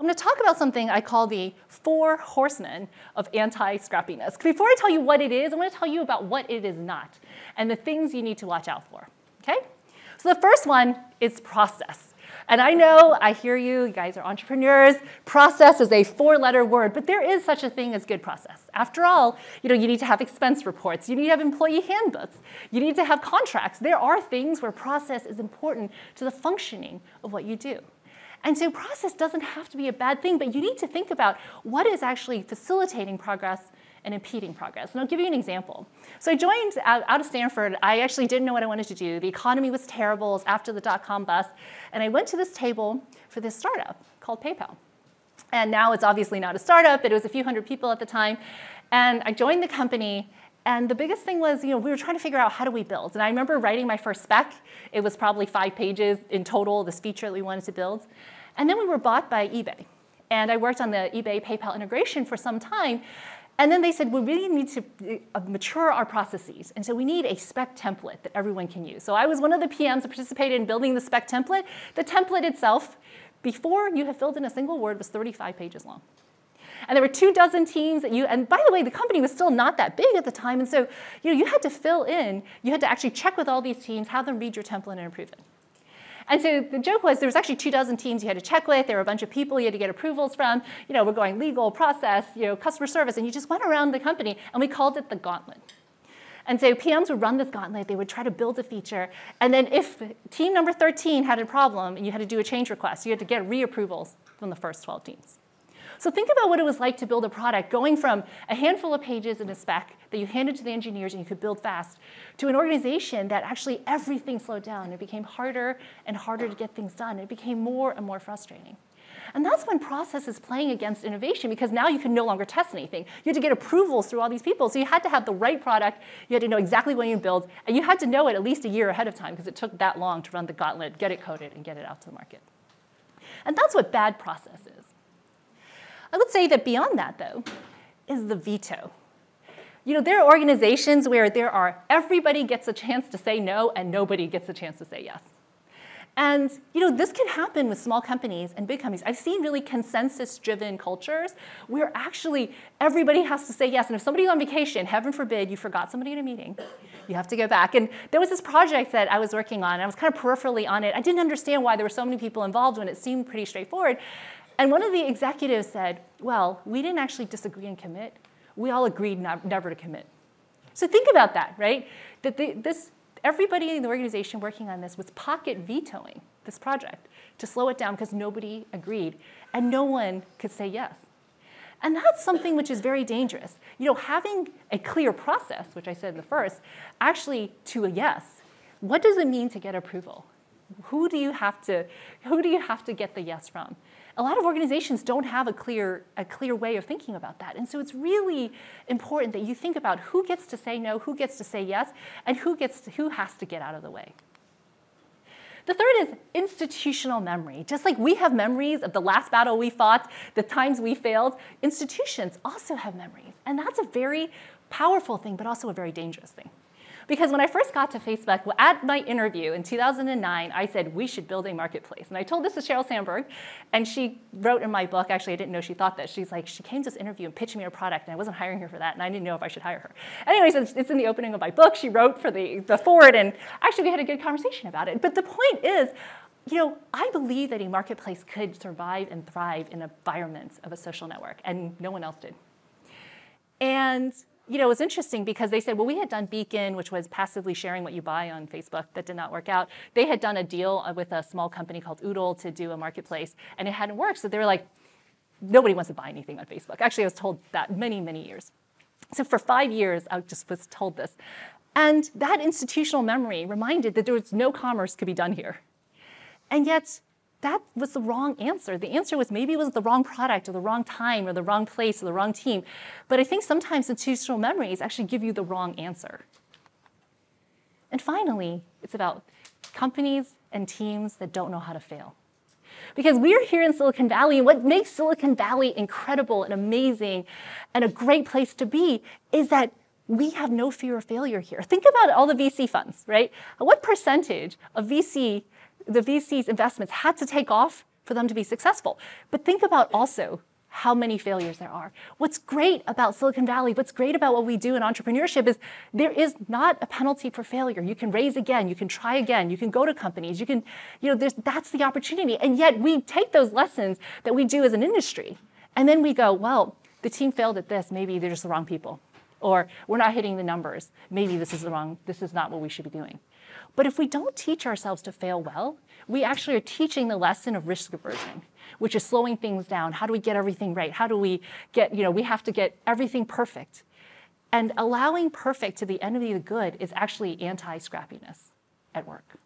I'm going to talk about something I call the four horsemen of anti-scrappiness. Before I tell you what it is, I want to tell you about what it is not and the things you need to watch out for, okay? So the first one is process. And I know, I hear you, you guys are entrepreneurs. Process is a four-letter word, but there is such a thing as good process. After all, you know, you need to have expense reports, you need to have employee handbooks, you need to have contracts. There are things where process is important to the functioning of what you do. And so process doesn't have to be a bad thing, but you need to think about what is actually facilitating progress and impeding progress. And I'll give you an example. So I joined out, of Stanford. I actually didn't know what I wanted to do. The economy was terrible. It was after the dot-com bust. And I went to this table for this startup called PayPal. And now it's obviously not a startup, but it was a few hundred people at the time. And I joined the company, and the biggest thing was, you know, we were trying to figure out how do we build. And I remember writing my first spec. It was probably five pages in total, this feature that we wanted to build. And then we were bought by eBay. And I worked on the eBay PayPal integration for some time. And then they said, we really need to uh, mature our processes. And so we need a spec template that everyone can use. So I was one of the PMs that participated in building the spec template. The template itself, before you have filled in a single word, was 35 pages long. And there were two dozen teams that you, and by the way, the company was still not that big at the time. And so you, know, you had to fill in, you had to actually check with all these teams, have them read your template and approve it. And so the joke was there was actually two dozen teams you had to check with. There were a bunch of people you had to get approvals from. You know, we're going legal, process, you know, customer service, and you just went around the company, and we called it the gauntlet. And so PMs would run this gauntlet, they would try to build a feature, and then if team number 13 had a problem and you had to do a change request, you had to get reapprovals from the first 12 teams. So think about what it was like to build a product, going from a handful of pages in a spec that you handed to the engineers and you could build fast, to an organization that actually everything slowed down. It became harder and harder to get things done. It became more and more frustrating. And that's when process is playing against innovation because now you can no longer test anything. You had to get approvals through all these people. So you had to have the right product. You had to know exactly when you build. And you had to know it at least a year ahead of time because it took that long to run the gauntlet, get it coded, and get it out to the market. And that's what bad process is. I would say that beyond that, though, is the veto. You know, there are organizations where there are everybody gets a chance to say no and nobody gets a chance to say yes. And you know, this can happen with small companies and big companies. I've seen really consensus-driven cultures where actually everybody has to say yes. And if somebody's on vacation, heaven forbid, you forgot somebody in a meeting, you have to go back. And there was this project that I was working on, and I was kind of peripherally on it. I didn't understand why there were so many people involved when it seemed pretty straightforward. And one of the executives said, well, we didn't actually disagree and commit. We all agreed not, never to commit. So think about that, right? That the, this, everybody in the organization working on this was pocket vetoing this project to slow it down because nobody agreed and no one could say yes. And that's something which is very dangerous. You know, having a clear process, which I said in the first, actually to a yes, what does it mean to get approval? Who do you have to, who do you have to get the yes from? a lot of organizations don't have a clear, a clear way of thinking about that. And so it's really important that you think about who gets to say no, who gets to say yes, and who, gets to, who has to get out of the way. The third is institutional memory. Just like we have memories of the last battle we fought, the times we failed, institutions also have memories. And that's a very powerful thing, but also a very dangerous thing. Because when I first got to Facebook, at my interview in 2009, I said, we should build a marketplace. And I told this to Sheryl Sandberg, and she wrote in my book, actually, I didn't know she thought this. She's like, she came to this interview and pitched me a product, and I wasn't hiring her for that, and I didn't know if I should hire her. Anyways, it's, it's in the opening of my book. She wrote for the, the foreword, and actually, we had a good conversation about it. But the point is, you know, I believe that a marketplace could survive and thrive in environments of a social network, and no one else did. And you know, it was interesting because they said, well, we had done Beacon, which was passively sharing what you buy on Facebook. That did not work out. They had done a deal uh, with a small company called Oodle to do a marketplace, and it hadn't worked. So they were like, nobody wants to buy anything on Facebook. Actually, I was told that many, many years. So for five years, I just was told this. And that institutional memory reminded that there was no commerce could be done here. And yet, that was the wrong answer. The answer was maybe it was the wrong product or the wrong time or the wrong place or the wrong team. But I think sometimes institutional memories actually give you the wrong answer. And finally, it's about companies and teams that don't know how to fail. Because we're here in Silicon Valley, and what makes Silicon Valley incredible and amazing and a great place to be is that we have no fear of failure here. Think about all the VC funds, right? What percentage of VC the VC's investments had to take off for them to be successful. But think about also how many failures there are. What's great about Silicon Valley, what's great about what we do in entrepreneurship is there is not a penalty for failure. You can raise again, you can try again, you can go to companies, you can, you know, that's the opportunity. And yet we take those lessons that we do as an industry, and then we go, well, the team failed at this, maybe they're just the wrong people. Or we're not hitting the numbers, maybe this is the wrong, this is not what we should be doing. But if we don't teach ourselves to fail well, we actually are teaching the lesson of risk aversion which is slowing things down. How do we get everything right? How do we get, you know, we have to get everything perfect. And allowing perfect to the enemy of the good is actually anti scrappiness at work.